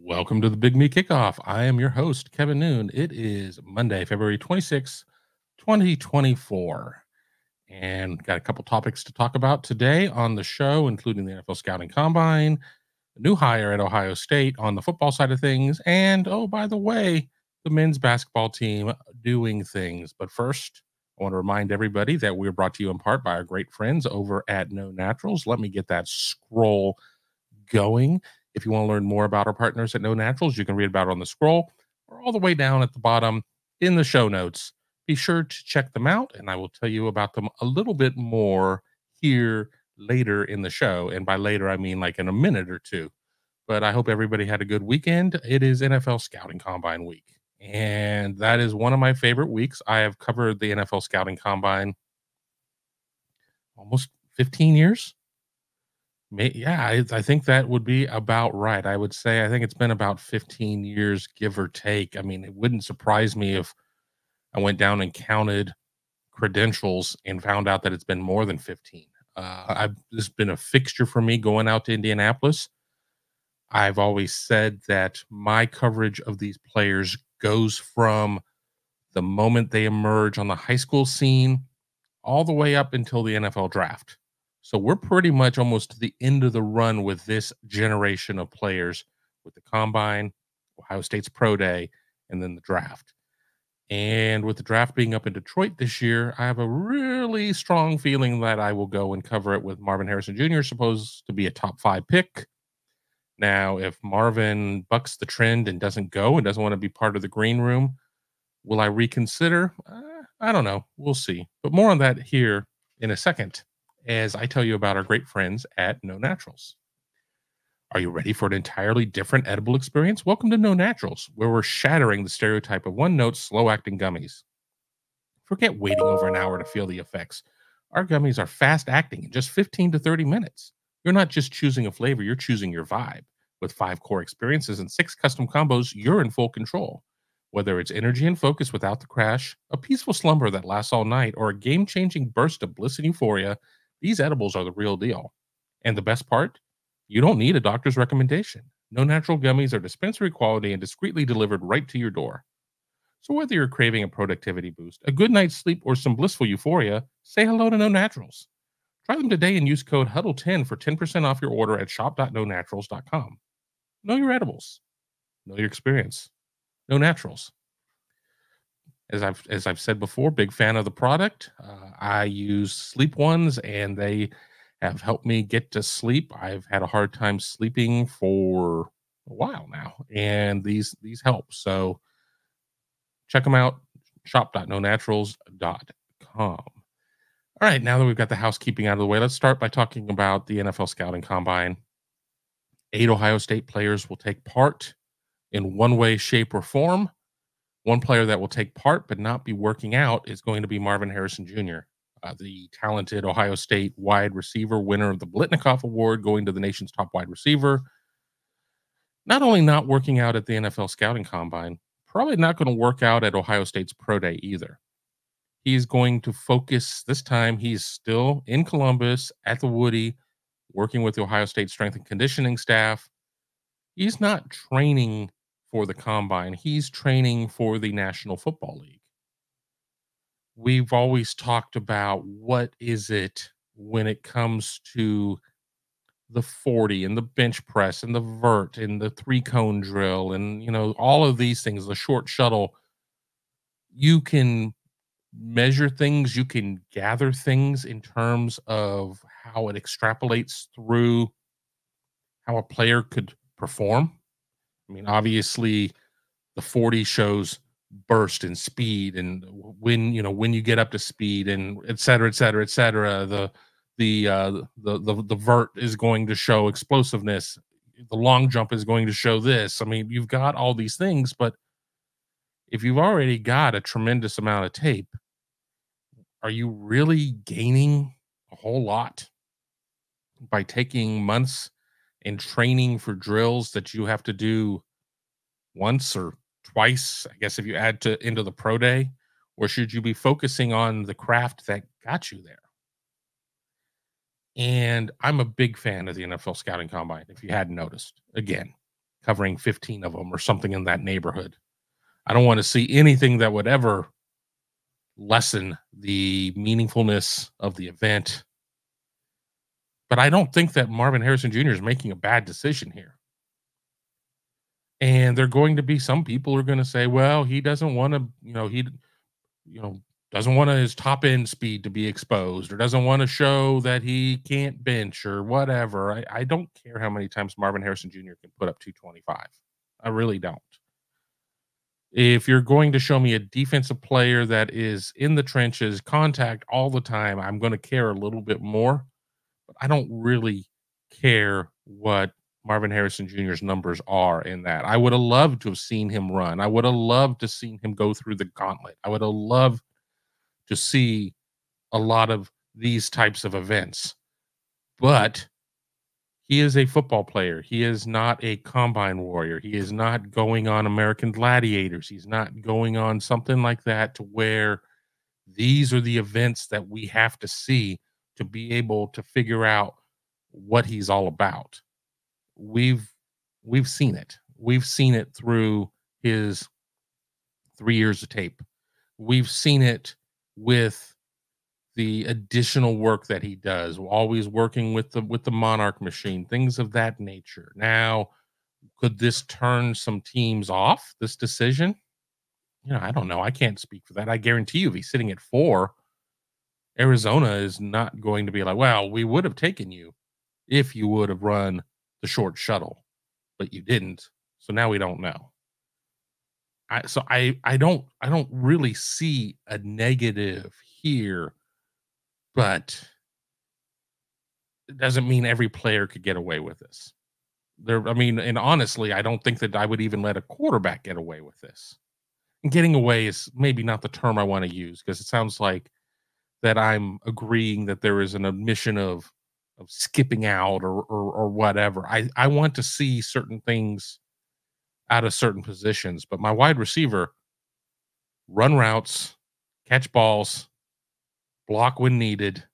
Welcome to the Big Me Kickoff. I am your host, Kevin Noon. It is Monday, February 26, 2024. And got a couple topics to talk about today on the show, including the NFL Scouting Combine, a new hire at Ohio State on the football side of things, and oh, by the way, the men's basketball team doing things. But first, I want to remind everybody that we're brought to you in part by our great friends over at Know Naturals. Let me get that scroll going. If you want to learn more about our partners at Know Naturals, you can read about it on the scroll or all the way down at the bottom in the show notes. Be sure to check them out, and I will tell you about them a little bit more here later in the show. And by later, I mean like in a minute or two. But I hope everybody had a good weekend. It is NFL Scouting Combine week, and that is one of my favorite weeks. I have covered the NFL Scouting Combine almost 15 years yeah, I, I, think that would be about right. I would say I think it's been about 15 years, give or take. I mean, it wouldn't surprise me if I went down and counted credentials and found out that it's been more than 15. Uh, I've this has been a fixture for me going out to Indianapolis. I've always said that my coverage of these players goes from the moment they emerge on the high school scene all the way up until the NFL draft so we're pretty much almost to the end of the run with this generation of players with the combine, Ohio State's pro day, and then the draft. And with the draft being up in Detroit this year, I have a really strong feeling that I will go and cover it with Marvin Harrison Jr., supposed to be a top five pick. Now, if Marvin bucks the trend and doesn't go and doesn't want to be part of the green room, will I reconsider? Uh, I don't know. We'll see. But more on that here in a second as I tell you about our great friends at Know Naturals. Are you ready for an entirely different edible experience? Welcome to No Naturals, where we're shattering the stereotype of one note, slow acting gummies. Forget waiting over an hour to feel the effects. Our gummies are fast acting in just 15 to 30 minutes. You're not just choosing a flavor, you're choosing your vibe. With five core experiences and six custom combos, you're in full control. Whether it's energy and focus without the crash, a peaceful slumber that lasts all night, or a game changing burst of bliss and euphoria, these edibles are the real deal. And the best part, you don't need a doctor's recommendation. Know natural gummies are dispensary quality and discreetly delivered right to your door. So whether you're craving a productivity boost, a good night's sleep, or some blissful euphoria, say hello to Know Naturals. Try them today and use code HUDDLE10 for 10% off your order at shop.knownaturals.com. Know your edibles. Know your experience. Know Naturals as I've as I've said before, big fan of the product. Uh, I use Sleep Ones, and they have helped me get to sleep. I've had a hard time sleeping for a while now, and these these help. So check them out. Shop.knownaturals.com. All right, now that we've got the housekeeping out of the way, let's start by talking about the NFL Scouting Combine. Eight Ohio State players will take part in one way, shape, or form. One player that will take part but not be working out is going to be Marvin Harrison Jr., uh, the talented Ohio State wide receiver, winner of the Biletnikoff Award, going to the nation's top wide receiver. Not only not working out at the NFL scouting combine, probably not going to work out at Ohio State's pro day either. He's going to focus this time. He's still in Columbus at the Woody, working with the Ohio State strength and conditioning staff. He's not training for the combine. He's training for the National Football League. We've always talked about what is it when it comes to the 40 and the bench press and the vert and the three cone drill and you know all of these things the short shuttle. You can measure things you can gather things in terms of how it extrapolates through how a player could perform. I mean, obviously, the 40 shows burst and speed, and when you know when you get up to speed, and et cetera, et cetera, et cetera. The the uh, the the the vert is going to show explosiveness. The long jump is going to show this. I mean, you've got all these things, but if you've already got a tremendous amount of tape, are you really gaining a whole lot by taking months in training for drills that you have to do once or twice, I guess if you add to into the pro day, or should you be focusing on the craft that got you there? And I'm a big fan of the NFL scouting combine, if you hadn't noticed. Again, covering 15 of them or something in that neighborhood. I don't want to see anything that would ever lessen the meaningfulness of the event. But I don't think that Marvin Harrison Jr. is making a bad decision here. And there are going to be some people are going to say, well, he doesn't want to, you know, he, you know, doesn't want his top end speed to be exposed or doesn't want to show that he can't bench or whatever. I, I don't care how many times Marvin Harrison Jr. can put up 225. I really don't. If you're going to show me a defensive player that is in the trenches, contact all the time, I'm going to care a little bit more. But I don't really care what Marvin Harrison Jr.'s numbers are in that. I would have loved to have seen him run. I would have loved to seen him go through the gauntlet. I would have loved to see a lot of these types of events. But he is a football player. He is not a combine warrior. He is not going on American Gladiators. He's not going on something like that to where these are the events that we have to see to be able to figure out what he's all about. We've we've seen it. We've seen it through his 3 years of tape. We've seen it with the additional work that he does always working with the with the monarch machine things of that nature now could this turn some teams off this decision you know i don't know i can't speak for that i guarantee you if he's sitting at four arizona is not going to be like well we would have taken you if you would have run the short shuttle but you didn't so now we don't know I, so I I don't I don't really see a negative here but it doesn't mean every player could get away with this. There, I mean, and honestly, I don't think that I would even let a quarterback get away with this. And getting away is maybe not the term I want to use because it sounds like that I'm agreeing that there is an admission of of skipping out or, or or whatever. I I want to see certain things out of certain positions, but my wide receiver run routes, catch balls, block when needed,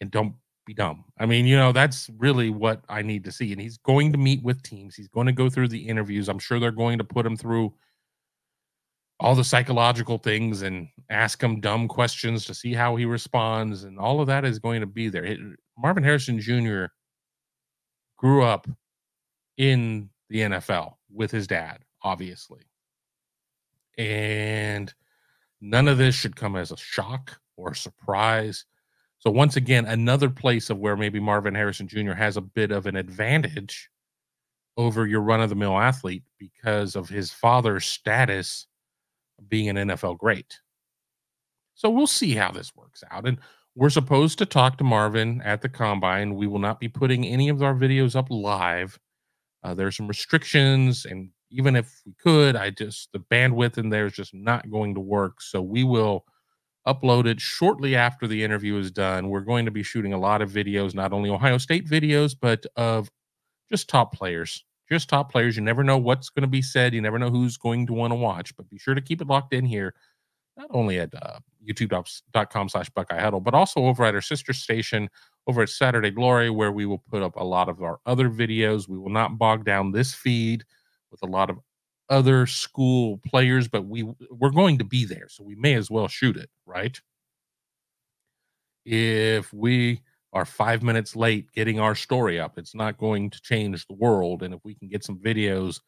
and don't be dumb. I mean, you know, that's really what I need to see. And he's going to meet with teams. He's going to go through the interviews. I'm sure they're going to put him through all the psychological things and ask him dumb questions to see how he responds. And all of that is going to be there. It, Marvin Harrison Jr. grew up in the NFL with his dad, obviously. And none of this should come as a shock or a surprise. So once again, another place of where maybe Marvin Harrison Jr. has a bit of an advantage over your run of the mill athlete because of his father's status being an NFL great. So we'll see how this works out. And we're supposed to talk to Marvin at the combine. We will not be putting any of our videos up live. Uh, there's some restrictions, and even if we could, I just the bandwidth in there is just not going to work. So we will upload it shortly after the interview is done. We're going to be shooting a lot of videos, not only Ohio State videos, but of just top players. Just top players. You never know what's going to be said. You never know who's going to want to watch, but be sure to keep it locked in here, not only at uh, youtube.com slash Buckeye Huddle, but also over at our sister station over at Saturday Glory, where we will put up a lot of our other videos. We will not bog down this feed with a lot of other school players, but we we're going to be there, so we may as well shoot it, right? If we are five minutes late getting our story up, it's not going to change the world. And if we can get some videos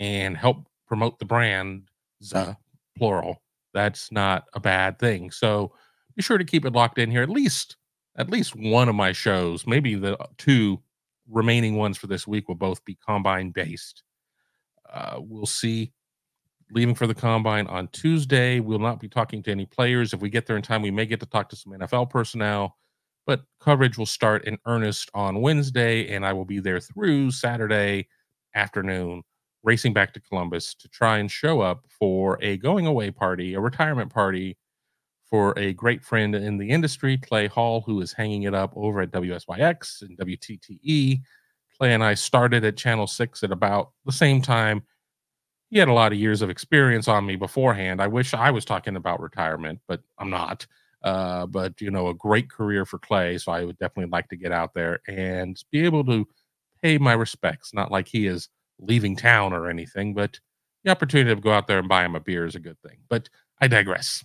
and help promote the brand, the plural, that's not a bad thing. So be sure to keep it locked in here. At least, at least one of my shows, maybe the two remaining ones for this week will both be combine based. Uh, we'll see. Leaving for the combine on Tuesday. We'll not be talking to any players. If we get there in time, we may get to talk to some NFL personnel, but coverage will start in earnest on Wednesday, and I will be there through Saturday afternoon, racing back to Columbus to try and show up for a going away party, a retirement party for a great friend in the industry, Clay Hall, who is hanging it up over at WSYX and WTTE. Clay and I started at Channel 6 at about the same time. He had a lot of years of experience on me beforehand. I wish I was talking about retirement, but I'm not. Uh, but, you know, a great career for Clay. So I would definitely like to get out there and be able to pay my respects. Not like he is leaving town or anything, but the opportunity to go out there and buy him a beer is a good thing. But I digress.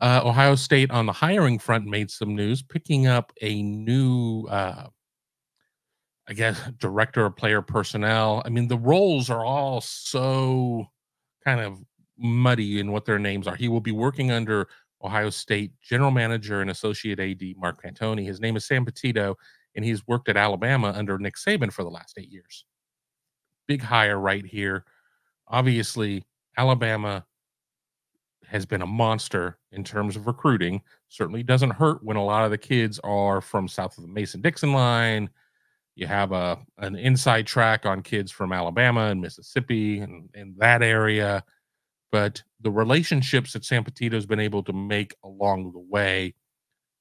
Uh, Ohio State on the hiring front made some news, picking up a new, uh, I guess, director of player personnel. I mean, the roles are all so kind of muddy in what their names are. He will be working under Ohio State general manager and associate AD Mark Pantoni. His name is Sam Petitto, and he's worked at Alabama under Nick Saban for the last eight years. Big hire right here. Obviously, Alabama has been a monster in terms of recruiting. Certainly doesn't hurt when a lot of the kids are from south of the Mason Dixon line. You have a an inside track on kids from Alabama and Mississippi and in that area. But the relationships that Sam Petitto has been able to make along the way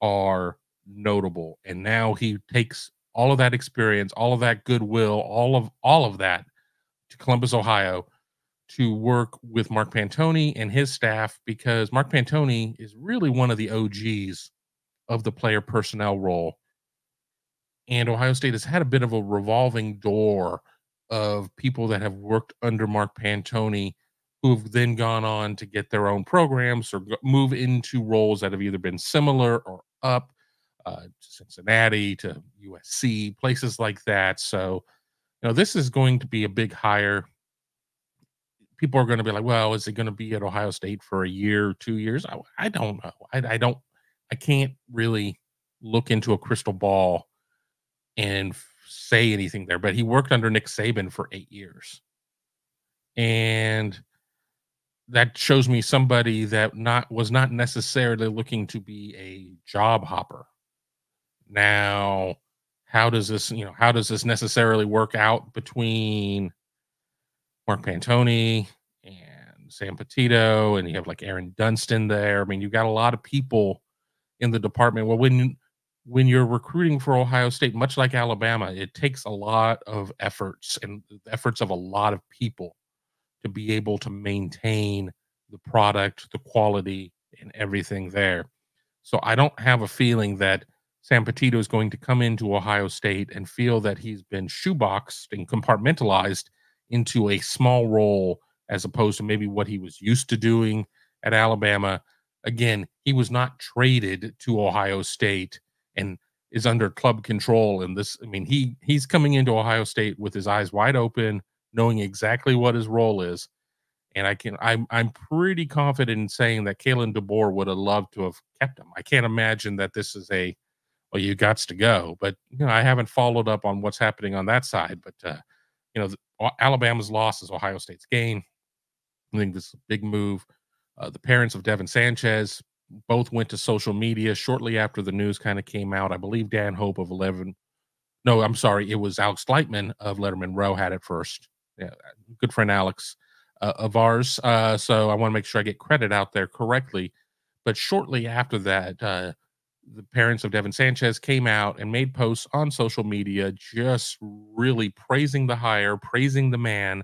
are notable. And now he takes all of that experience, all of that goodwill, all of all of that to Columbus, Ohio to work with Mark Pantoni and his staff because Mark Pantoni is really one of the OGs of the player personnel role. And Ohio State has had a bit of a revolving door of people that have worked under Mark Pantoni who've then gone on to get their own programs or move into roles that have either been similar or up uh, to Cincinnati to USC, places like that. So, you know, this is going to be a big hire people are going to be like, well, is it going to be at Ohio State for a year, two years? I, I don't know. I, I, don't, I can't really look into a crystal ball and say anything there. But he worked under Nick Saban for eight years. And that shows me somebody that not was not necessarily looking to be a job hopper. Now, how does this, you know, how does this necessarily work out between Mark Pantoni and Sam Petitto, and you have like Aaron Dunston there. I mean, you've got a lot of people in the department. Well, when when you're recruiting for Ohio State, much like Alabama, it takes a lot of efforts and efforts of a lot of people to be able to maintain the product, the quality, and everything there. So I don't have a feeling that Sam Petitto is going to come into Ohio State and feel that he's been shoeboxed and compartmentalized into a small role as opposed to maybe what he was used to doing at Alabama. Again, he was not traded to Ohio State and is under club control and this I mean he he's coming into Ohio State with his eyes wide open, knowing exactly what his role is. And I can I'm I'm pretty confident in saying that Kalen DeBoer would have loved to have kept him. I can't imagine that this is a well, you got to go. But you know, I haven't followed up on what's happening on that side. But uh, you know, Alabama's loss is Ohio State's gain. I think this is a big move. Uh, the parents of Devin Sanchez both went to social media shortly after the news kind of came out. I believe Dan Hope of 11. No, I'm sorry. It was Alex Gleitman of Lettermen Row had it first. Yeah, good friend Alex uh, of ours. Uh, so I want to make sure I get credit out there correctly. But shortly after that, uh, the parents of Devin Sanchez came out and made posts on social media just really praising the hire, praising the man,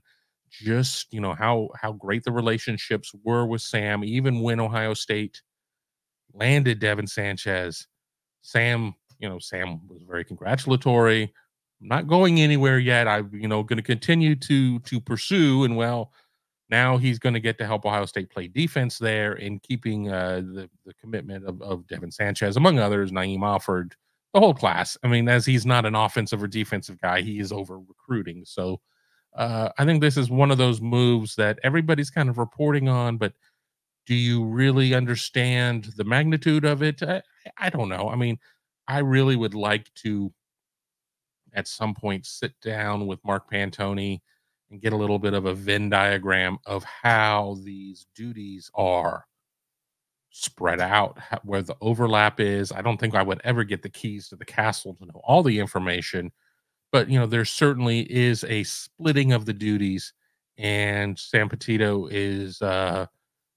just, you know, how how great the relationships were with Sam even when Ohio State landed Devin Sanchez. Sam, you know, Sam was very congratulatory. I'm not going anywhere yet. I'm, you know, going to continue to to pursue and well, now he's going to get to help Ohio State play defense there in keeping uh, the, the commitment of, of Devin Sanchez, among others, Naeem Offord, the whole class. I mean, as he's not an offensive or defensive guy, he is over recruiting. So uh, I think this is one of those moves that everybody's kind of reporting on, but do you really understand the magnitude of it? I, I don't know. I mean, I really would like to at some point sit down with Mark Pantoni and get a little bit of a Venn diagram of how these duties are spread out, where the overlap is. I don't think I would ever get the keys to the castle to know all the information, but you know, there certainly is a splitting of the duties, and Sam Petitto is uh,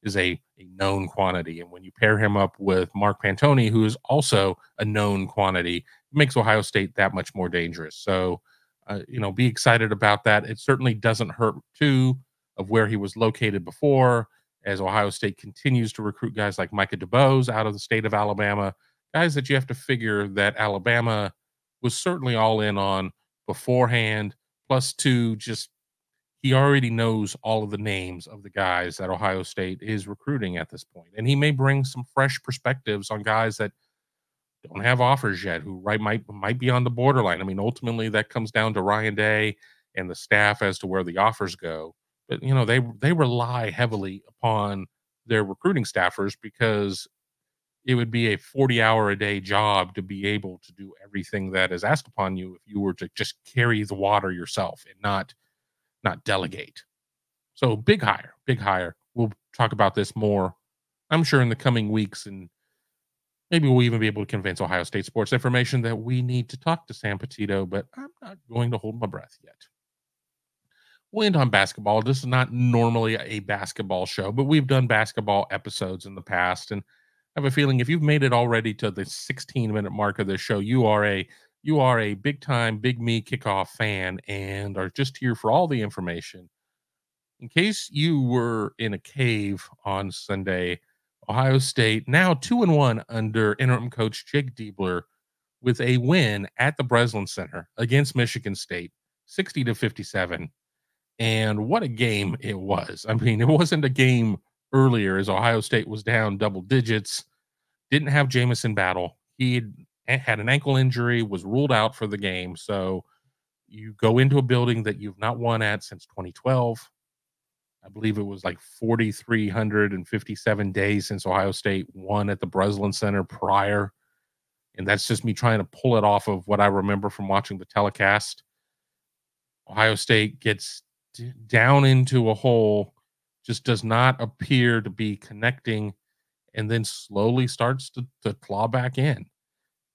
is a, a known quantity. And when you pair him up with Mark Pantoni, who is also a known quantity, it makes Ohio State that much more dangerous. So uh, you know, be excited about that. It certainly doesn't hurt too of where he was located before, as Ohio State continues to recruit guys like Micah DeBose out of the state of Alabama, guys that you have to figure that Alabama was certainly all in on beforehand. plus two just he already knows all of the names of the guys that Ohio State is recruiting at this. And he may bring some fresh perspectives on guys that don't have offers yet, who right might might be on the borderline. I mean, ultimately that comes down to Ryan Day and the staff as to where the offers go. But you know, they they rely heavily upon their recruiting staffers because it would be a 40 hour a day job to be able to do everything that is asked upon you if you were to just carry the water yourself and not not delegate. So big hire, big hire. We'll talk about this more, I'm sure, in the coming weeks, and maybe we'll even be able to convince Ohio State sports information that we need to talk to Sam Petitto. But I'm not going to hold my breath yet. We'll end on basketball. This is not normally a basketball show, but we've done basketball episodes in the past, and I have a feeling if you've made it already to the 16 minute mark of this show, you are a you are a big time Big Me kickoff fan and are just here for all the information. In case you were in a cave on Sunday, Ohio State now two and one under interim coach Jake Diebler with a win at the Breslin Center against Michigan State, 60 to 57. And what a game it was. I mean, it wasn't a game earlier as Ohio State was down double digits, didn't have Jamison Battle. He had eh, an ankle injury, was ruled out for the game. So you go into a building that you've not won at since 2012. I believe it was like 4,357 days since Ohio State won at the Breslin Center prior. And that's just me trying to pull it off of what I remember from watching the telecast. Ohio State gets d- down into a hole, just does not appear to be connecting, and then slowly starts to, to claw back in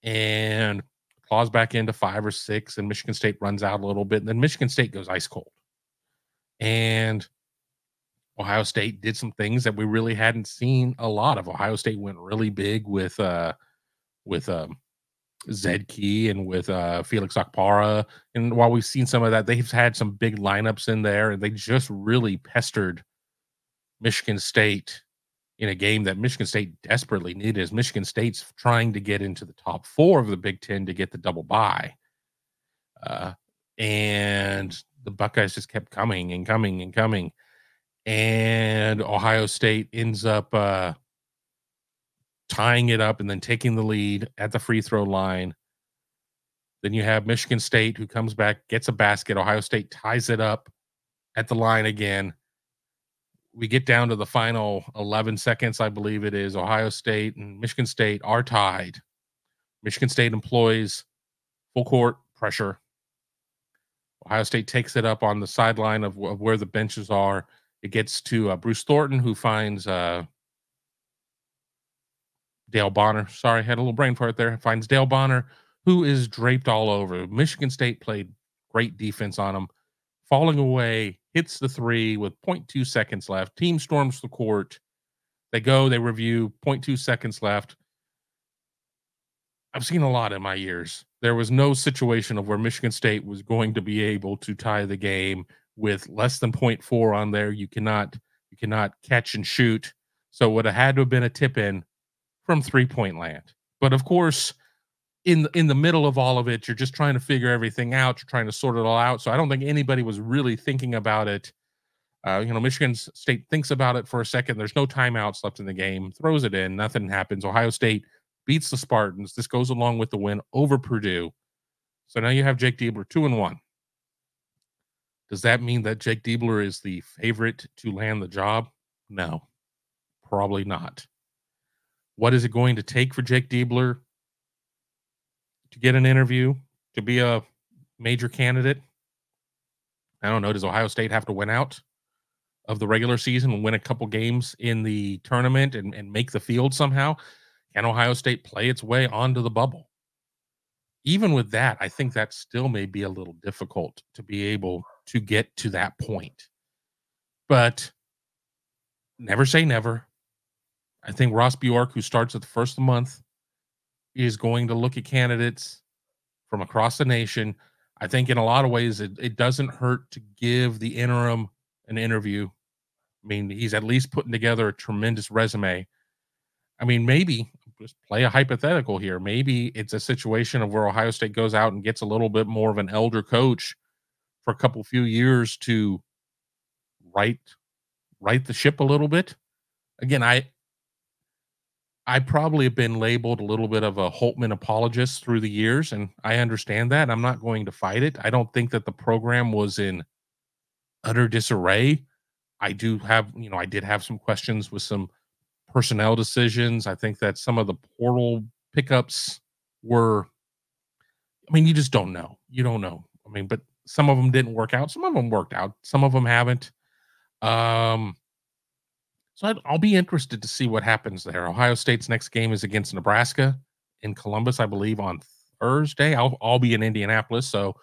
and claws back into five or six, and Michigan State runs out a little bit, and then Michigan State goes ice cold. And Ohio State did some things that we really hadn't seen a lot of. Ohio State went really big with uh with um Zed Key and with uh Felix Okpara. And while we've seen some of that, they've had some big lineups in there and they just really pestered Michigan State in a game that Michigan State desperately needed as Michigan State's trying to get into the top four of the Big Ten to get the double bye. Uh, and the Buckeyes just kept coming and coming and coming. And Ohio State ends up uh, tying it up and then taking the lead at the free throw line. Then you have Michigan State who comes back, gets a basket. Ohio State ties it up at the line again we get down to the final 11 seconds, I believe it is. Ohio State and Michigan State are tied. Michigan State employs full court pressure. Ohio State takes it up on the sideline of, of where the benches are. It gets to uh, Bruce Thornton, who finds uh, Dale Bonner. Sorry, had a little brain fart there. Finds Dale Bonner, who is draped all over. Michigan State played great defense on him falling away, hits the three with 0.2 seconds left. Team storms the court. They go, they review, 0.2 seconds left. I've seen a lot in my years. There was no situation of where Michigan State was going to be able to tie the game with less than 0.4 on there. You cannot you cannot catch and shoot. So it would have had to have been a tip in from three point land. But of course, in in the middle of all of it you're just trying to figure everything out you're trying to sort it all out so i don't think anybody was really thinking about it uh, you know michigan state thinks about it for a second there's no timeouts left in the game throws it in nothing happens ohio state beats the spartans this goes along with the win over purdue so now you have jake diebler two and one does that mean that jake diebler is the favorite to land the job no probably not what is it going to take for jake diebler to get an interview to be a major candidate? I don't know. Does Ohio State have to win out of the regular season and win a couple games in the tournament and, and make the field somehow? Can Ohio State play its way onto the bubble? Even with that, I think that still may be a little difficult to be able to get to that point. But never say never. I think Ross Bjork, who starts at the first of the month, is going to look at candidates from across the nation. I think in a lot of ways it, it doesn't hurt to give the interim an interview. I mean, he's at least putting together a tremendous resume. I mean, maybe just play a hypothetical here. Maybe it's a situation of where Ohio State goes out and gets a little bit more of an elder coach for a couple few years to right right the ship a little bit. Again, I I probably have been labeled a little bit of a Holtman apologist through the years, and I understand that. I'm not going to fight it. I don't think that the program was in utter disarray. I do have, you know, I did have some questions with some personnel decisions. I think that some of the portal pickups were, I mean, you just don't know. You don't know. I mean, but some of them didn't work out. Some of them worked out. Some of them haven't. Um, so i will be interested to see what happens there. Ohio State's next game is against Nebraska in Columbus, I believe, on Thursday. I'll, I'll be in Indianapolis, so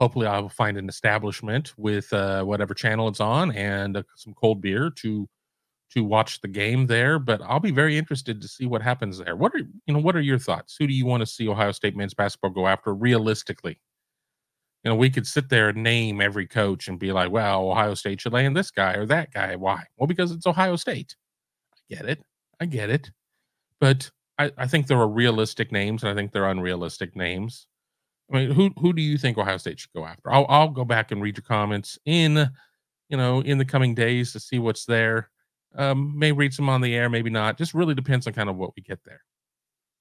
hopefully I'll find an establishment with uh, whatever channel it's on and uh, some cold beer to to watch the game there. But I'll be very interested to see what happens there. What are you know? What are your thoughts? Who do you want to see Ohio State men's basketball go after realistically? You know, we could sit there and name every coach and be like, well, Ohio State should land this guy or that guy. Why? Well, because it's Ohio State. I get it. I get it. But I, I think there are realistic names and I think they're unrealistic names. I mean, who who do you think Ohio State should go after? I'll I'll go back and read your comments in, you know, in the coming days to see what's there. Um, may read some on the air, maybe not. Just really depends on kind of what we get there.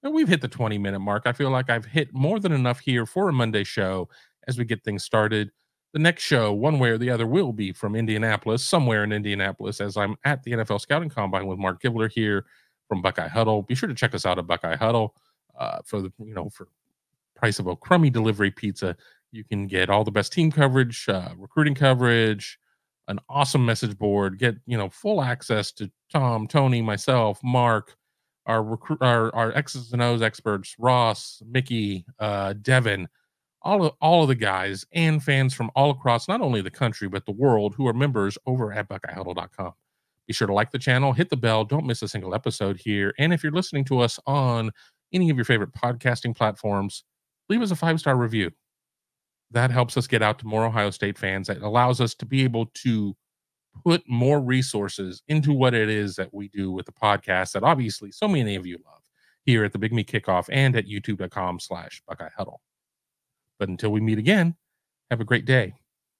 And we've hit the 20 minute mark. I feel like I've hit more than enough here for a Monday show as we get things started. The next show, one way or the other, will be from Indianapolis, somewhere in Indianapolis, as I'm at the NFL Scouting Combine with Mark Givler here from Buckeye Huddle. Be sure to check us out at Buckeye Huddle uh, for the you know for price of a crummy delivery pizza. You can get all the best team coverage, uh, recruiting coverage, an awesome message board. Get you know full access to Tom, Tony, myself, Mark, our recruit, our our X's and O's experts, Ross, Mickey, uh, Devin all of all of the guys and fans from all across not only the country but the world who are members over at buckeyehuddle.com. Be sure to like the channel, hit the bell, don't miss a single episode here. And if you're listening to us on any of your favorite podcasting platforms, leave us a five-star review. That helps us get out to more Ohio State fans. That allows us to be able to put more resources into what it is that we do with the podcast that obviously so many of you love here at the Big Me Kickoff and at youtube.com slash Buckeye Huddle. But until we meet again, have a great day,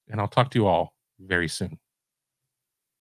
and I'll talk to you all very soon.